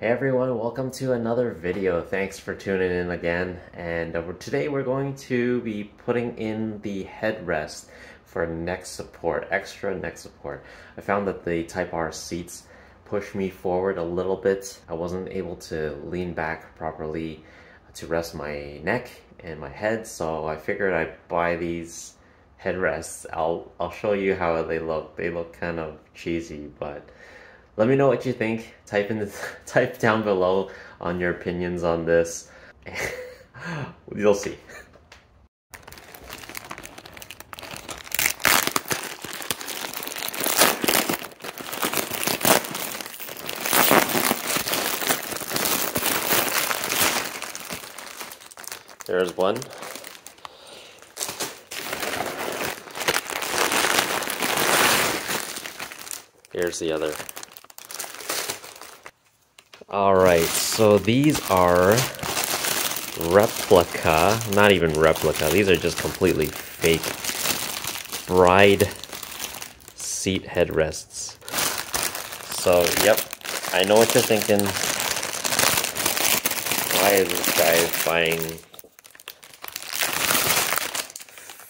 Hey everyone, welcome to another video. Thanks for tuning in again. And uh, today we're going to be putting in the headrest for neck support, extra neck support. I found that the Type R seats push me forward a little bit. I wasn't able to lean back properly to rest my neck and my head, so I figured I'd buy these headrests. I'll, I'll show you how they look. They look kind of cheesy, but let me know what you think. Type in the, type down below on your opinions on this. You'll see. There's one. Here's the other. Alright, so these are replica, not even replica, these are just completely fake Bride seat headrests. So, yep, I know what you're thinking. Why is this guy buying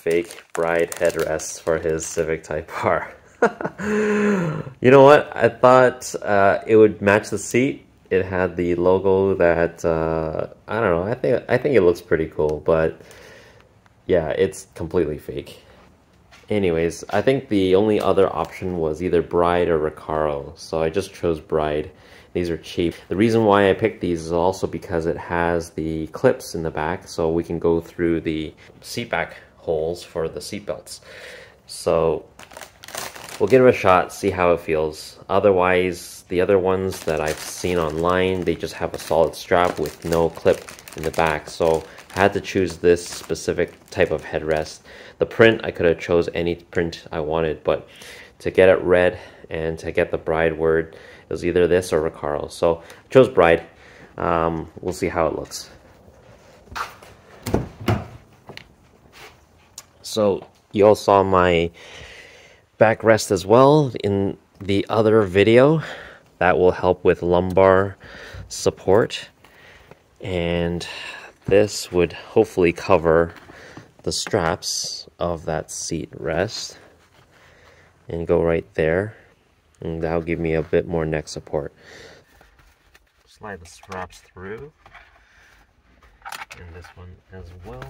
fake Bride headrests for his Civic Type R? you know what? I thought uh, it would match the seat it had the logo that uh, I don't know. I think I think it looks pretty cool, but yeah, it's completely fake. Anyways, I think the only other option was either Bride or Recaro, so I just chose Bride. These are cheap. The reason why I picked these is also because it has the clips in the back, so we can go through the seat back holes for the seat belts. So we'll give it a shot, see how it feels. Otherwise, the other ones that I've seen online, they just have a solid strap with no clip in the back. So I had to choose this specific type of headrest. The print, I could have chose any print I wanted, but to get it red and to get the Bride word, it was either this or Recaro. So I chose Bride. Um, we'll see how it looks. So you all saw my backrest as well in the other video that will help with lumbar support. And this would hopefully cover the straps of that seat rest and go right there. And that'll give me a bit more neck support. Slide the straps through. And this one as well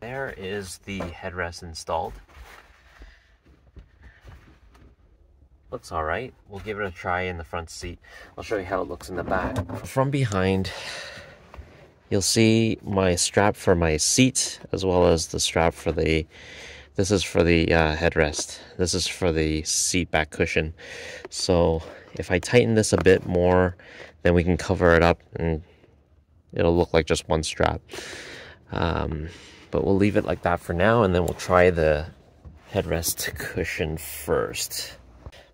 There is the headrest installed. Looks alright. We'll give it a try in the front seat. I'll show you how it looks in the back. From behind, you'll see my strap for my seat as well as the strap for the this is for the uh, headrest this is for the seat back cushion so if I tighten this a bit more then we can cover it up and it'll look like just one strap um, but we'll leave it like that for now and then we'll try the headrest cushion first.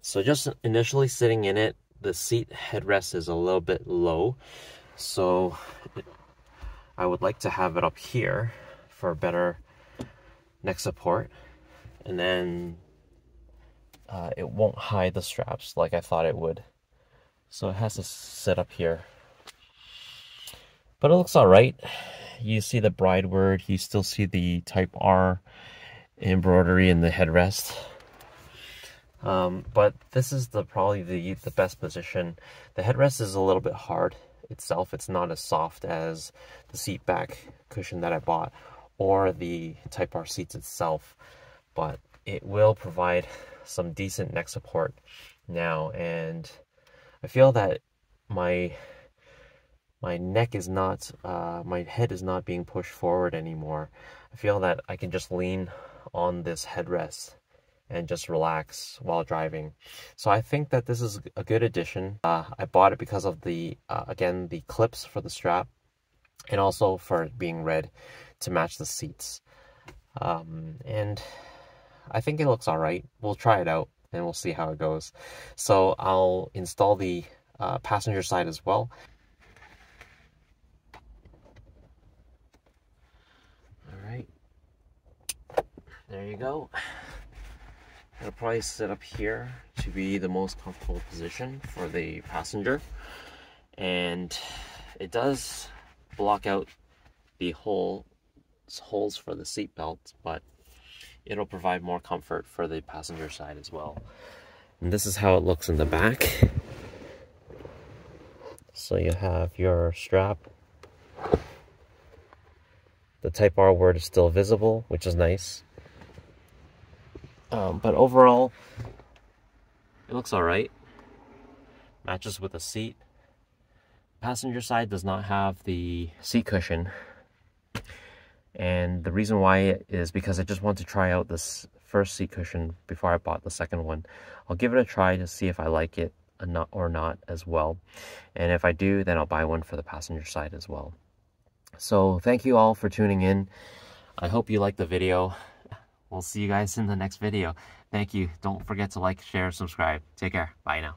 So just initially sitting in it, the seat headrest is a little bit low. So I would like to have it up here for better neck support. And then uh, it won't hide the straps like I thought it would. So it has to sit up here. But it looks alright you see the Bride word, you still see the type R embroidery in the headrest. Um, but this is the probably the, the best position. The headrest is a little bit hard itself. It's not as soft as the seat back cushion that I bought or the Type R seats itself, but it will provide some decent neck support now. And I feel that my my neck is not, uh, my head is not being pushed forward anymore. I feel that I can just lean on this headrest and just relax while driving. So I think that this is a good addition. Uh, I bought it because of the, uh, again, the clips for the strap and also for it being red to match the seats. Um, and I think it looks alright. We'll try it out and we'll see how it goes. So I'll install the uh, passenger side as well. Alright. There you go. It'll probably set up here to be the most comfortable position for the passenger. And it does block out the hole holes for the seat belt, but it'll provide more comfort for the passenger side as well. And this is how it looks in the back. So you have your strap. The Type R word is still visible, which is nice. Um, but overall, it looks alright. Matches with the seat. Passenger side does not have the seat cushion and the reason why is because I just want to try out this first seat cushion before I bought the second one. I'll give it a try to see if I like it or not as well. And if I do, then I'll buy one for the passenger side as well. So thank you all for tuning in. I hope you liked the video. We'll see you guys in the next video. Thank you. Don't forget to like, share, subscribe. Take care. Bye now.